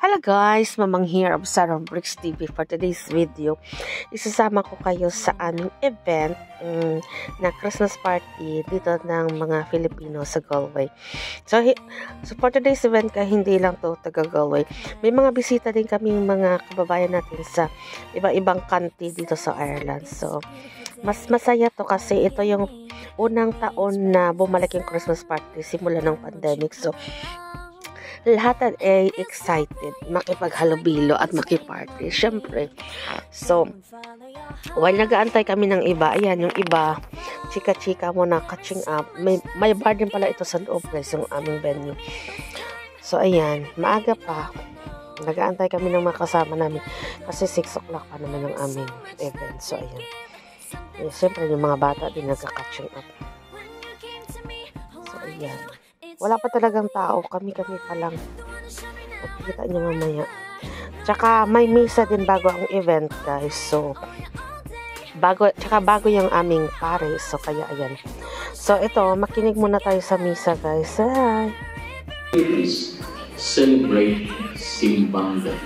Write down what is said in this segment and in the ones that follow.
Hello guys, Mamang here of Sarah Bricks TV for today's video. Isasama ko kayo sa aming event um, na Christmas party dito ng mga Filipino sa Galway. So, so for today's event ka hindi lang to taga Galway. May mga bisita din kaming mga kababayan natin sa iba-ibang country dito sa Ireland. So, mas masaya to kasi ito yung unang taon na bumalik yung Christmas party simula ng pandemic. So, lahat ay excited makipaghalubilo at makiparty. Siyempre. So, while nagaantay kami ng iba, ayan, yung iba, chika-chika mo na catching up. May, may bar din pala ito sa loob, guys, yung aming venue. So, ayan, maaga pa. Nagaantay kami ng mga kasama namin kasi 6 o'clock pa naman ang aming event. So, ayan. Eh, Siyempre, yung mga bata din nagka-catching up. So, ayan. Wala pa talagang tao. Kami-kami pa lang. Makikita nyo mamaya. Tsaka may misa din bago ang event guys. So, bago, tsaka bago yung aming pare. So, kaya ayan. So, ito, makinig muna tayo sa misa guys. Hi! Please celebrate Simbang Day.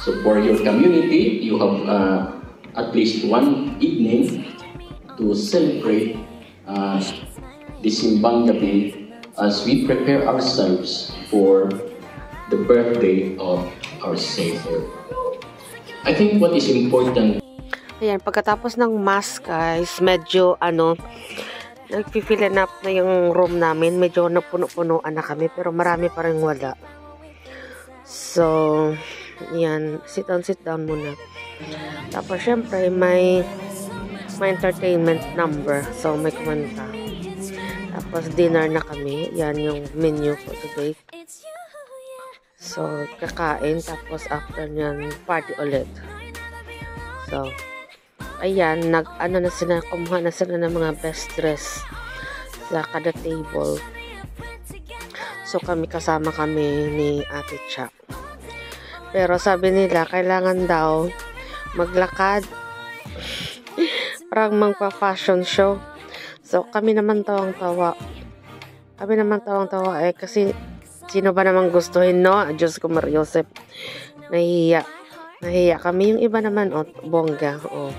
So for your community, you have uh, at least one evening to celebrate uh, the Simbang Gabi as we prepare ourselves for the birthday of our Savior. I think what is important Ayan, pagkatapos ng mass guys, medyo ano, nag-fill up na yung room namin. Medyo napuno-punuan na kami, pero marami pa rin wala. So, yan, sit down, sit down muna. Tapos, syempre, may, may entertainment number. So, may kumanta. Tapos, dinner na kami. Yan yung menu for today. So, kakain. Tapos, after nyan, party ulit. So, ayan, nag, ano na sila, kumuha na sila ng mga best dress sa kada table. So, kami kasama kami ni Ate Cha. Pero sabi nila, kailangan daw maglakad parang magpa-fashion show. So, kami naman tawang-tawa. Kami naman tawang-tawa eh, kasi sino ba naman gustuhin, no? Diyos ko, Mariosep. Nahiya. Nahiya kami. Yung iba naman, oh, bongga, oh.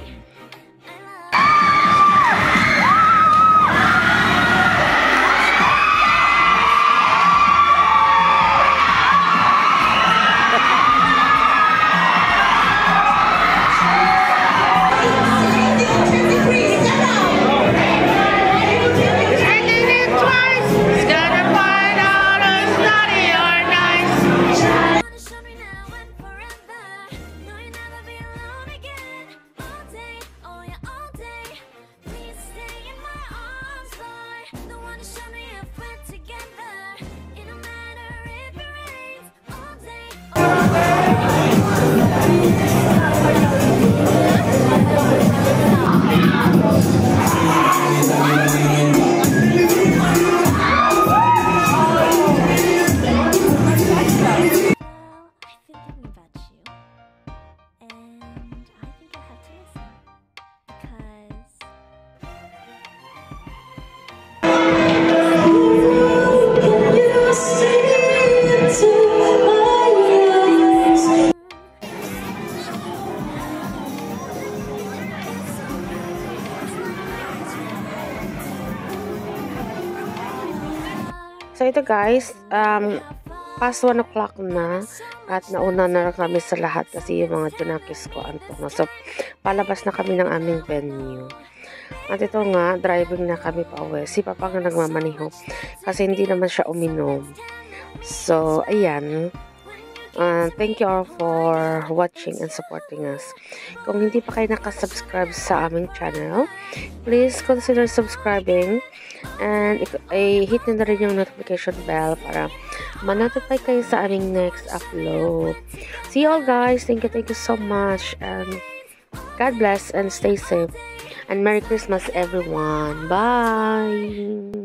So, ito guys, um, past 1 o'clock na at nauna na kami sa lahat kasi yung mga junakis ko anto na. So, palabas na kami ng aming venue. At ito nga, driving na kami pa uwi. Si Papa nga nagmamaniho kasi hindi naman siya uminom. So, ayan. Uh, thank you all for watching and supporting us. Kung hindi pa kayo nakasubscribe sa aming channel, please consider subscribing and i-hit nyo na rin yung notification bell para ma-notify kayo sa aming next upload. See you all guys. Thank you, thank you so much and God bless and stay safe. And Merry Christmas everyone. Bye!